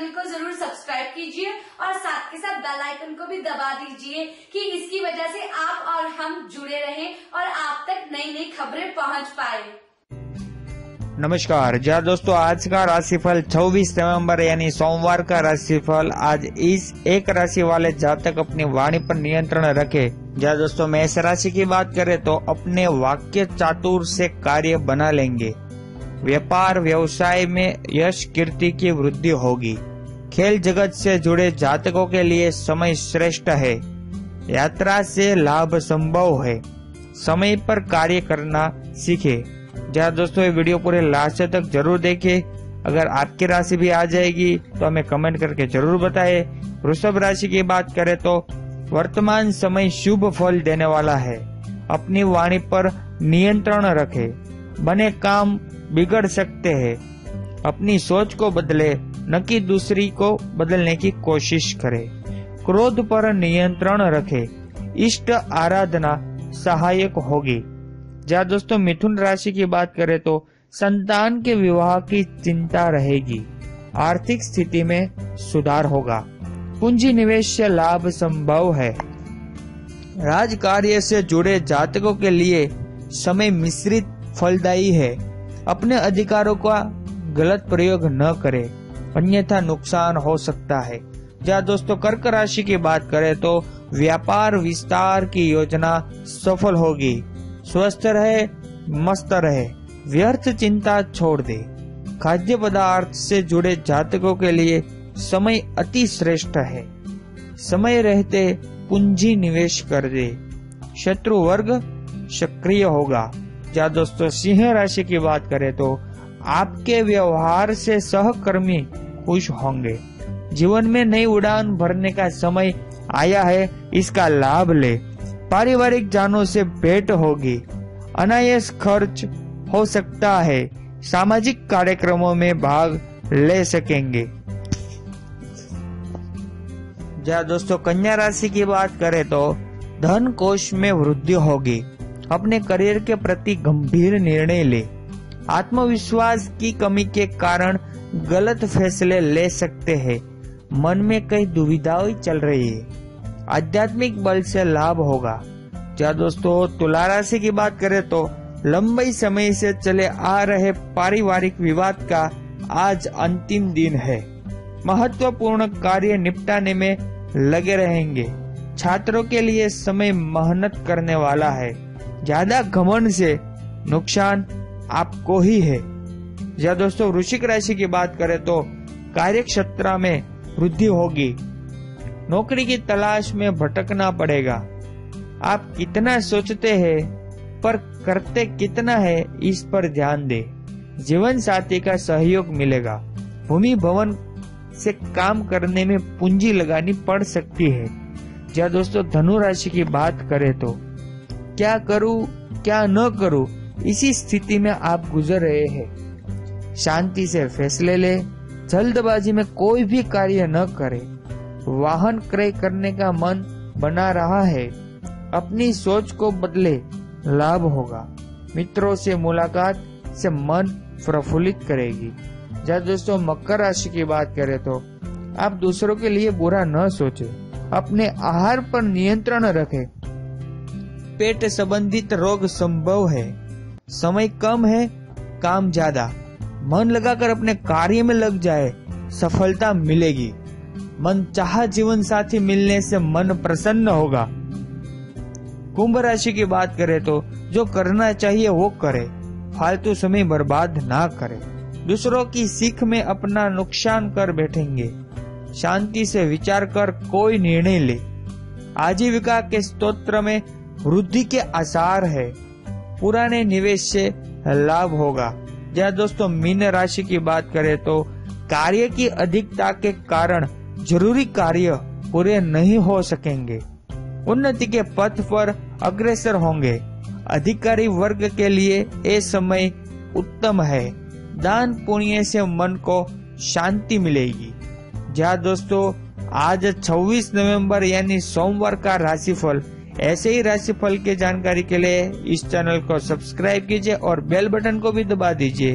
Channel को ज़रूर subscribe कीजिए और साथ के साथ बेल आइकन को भी दबा दीजिए कि इसकी वजह से आप और हम जुड़े रहें और आप तक नई नई खबरें पहुँच पाए। नमस्कार। जहाँ दोस्तों, आज का राशिफल 26 नवंबर, यानी सोमवार का राशिफल आज इस एक राशि वाले जातक अपनी वाणी पर नियंत्रण रखे। जहाँ दोस्तों मेष राशि की बात करें तो अपने वाक्य चातुर से कार्य बना लेंगे। व्यापार, व्यवसाय में यश, कीर्ति की वृद्धि होगी। खेल जगत से जुड़े जातकों के लिए समय श्रेष्ठ है। यात्रा से लाभ संभव है। समय पर कार्य करना सीखे। जहाँ दोस्तों, ये वीडियो पूरे लास्ट तक ज़रूर देखें। अगर आपकी राशि भी आ जाएगी तो हमें कमेंट करके ज़रूर बताएँ। वृषभ राशि की बात करें तो वर्तमान समय शुभ फल देने वाला है। अपनी वाणी पर नियंत्रण रखे। बने काम बिगड़ सकते हैं। अपनी सोच को बदले। न कि दूसरी को बदलने की कोशिश करे। क्रोध पर नियंत्रण रखे। इष्ट आराधना सहायक होगी। जहाँ दोस्तों, मिथुन राशि की बात करें तो संतान के विवाह की चिंता रहेगी। आर्थिक स्थिति में सुधार होगा। पूंजी निवेश से लाभ संभव है। राज कार्य से जुड़े जातकों के लिए समय मिश्रित फलदायी है। अपने अधिकारों का गलत प्रयोग न करें। अन्यथा नुकसान हो सकता है। जहाँ दोस्तों, कर्क राशि की बात करें तो व्यापार विस्तार की योजना सफल होगी। स्वस्थ रहे, मस्त रहे, व्यर्थ चिंता छोड़ दे। खाद्य पदार्थ से जुड़े जातकों के लिए समय अति श्रेष्ठ है। समय रहते पूंजी निवेश कर दे। शत्रु वर्ग सक्रिय होगा। या दोस्तों, सिंह राशि की बात करें तो आपके व्यवहार से सहकर्मी खुश होंगे। जीवन में नई उड़ान भरने का समय आया है, इसका लाभ ले। पारिवारिक जानों से भेंट होगी। अनायास खर्च हो सकता है। सामाजिक कार्यक्रमों में भाग ले सकेंगे। जहाँ दोस्तों, कन्या राशि की बात करें तो धन कोष में वृद्धि होगी। अपने करियर के प्रति गंभीर निर्णय ले। आत्मविश्वास की कमी के कारण गलत फैसले ले सकते हैं। मन में कई दुविधाएँ चल रही है। आध्यात्मिक बल से लाभ होगा। क्या दोस्तों, तुला राशि की बात करें तो लंबे समय से चले आ रहे पारिवारिक विवाद का आज अंतिम दिन है। महत्वपूर्ण कार्य निपटाने में लगे रहेंगे। छात्रों के लिए समय मेहनत करने वाला है। ज़्यादा घमंड से नुकसान आपको ही है। या दोस्तों, वृश्चिक राशि की बात करें तो कार्य क्षेत्र में वृद्धि होगी। नौकरी की तलाश में भटकना पड़ेगा। आप कितना सोचते हैं, पर करते कितना है, इस पर ध्यान दे। जीवन साथी का सहयोग मिलेगा। भूमि भवन से काम करने में पूंजी लगानी पड़ सकती है। या दोस्तों, धनु राशि की बात करें तो क्या करूँ, क्या न करूँ, इसी स्थिति में आप गुजर रहे हैं। शांति से फैसले ले, जल्दबाजी में कोई भी कार्य न करे। वाहन क्रय करने का मन बना रहा है। अपनी सोच को बदले लाभ होगा। मित्रों से मुलाकात से मन प्रफुल्लित करेगी। जब दोस्तों मकर राशि की बात करें तो आप दूसरों के लिए बुरा न सोचे। अपने आहार पर नियंत्रण रखें। पेट संबंधित रोग संभव है। समय कम है, काम ज़्यादा। मन लगाकर अपने कार्य में लग जाए, सफलता मिलेगी। मन चाह जीवन साथी मिलने से मन प्रसन्न होगा। कुंभ राशि की बात करें तो जो करना चाहिए वो करे, फालतू समय बर्बाद ना करे। दूसरों की सीख में अपना नुकसान कर बैठेंगे, शांति से विचार कर कोई निर्णय ले। आजीविका के स्तोत्र में वृद्धि के आसार है, पुराने निवेश से लाभ होगा। जहाँ दोस्तों, मीन राशि की बात करें तो कार्य की अधिकता के कारण ज़रूरी कार्य पूरे नहीं हो सकेंगे। उन्नति के पथ पर अग्रसर होंगे। अधिकारी वर्ग के लिए ये समय उत्तम है। दान पुण्य से मन को शांति मिलेगी। जहाँ दोस्तों, आज 26 नवंबर यानी सोमवार का राशिफल ऐसे ही राशि फल की जानकारी के लिए इस चैनल को सब्सक्राइब कीजिए और बेल बटन को भी दबा दीजिए।